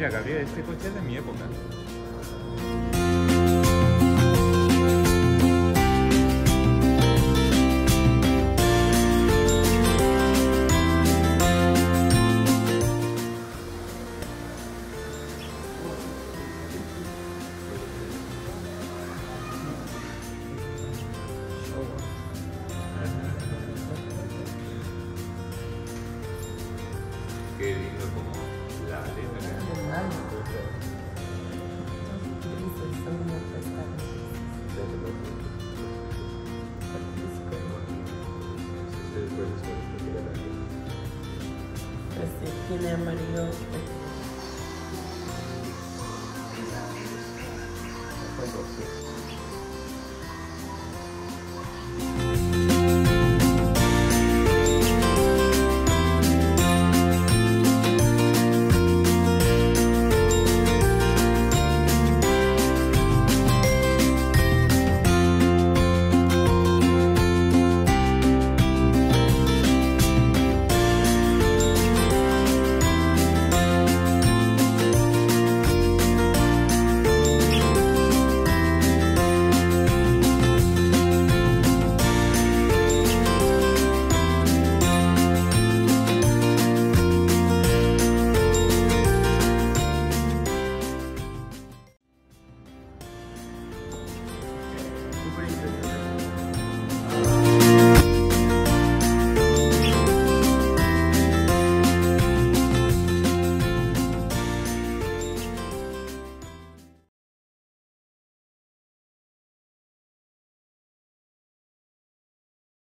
Mira, Gabriel, este coche es de mi época. Tiene amarillo. Son dos, sí.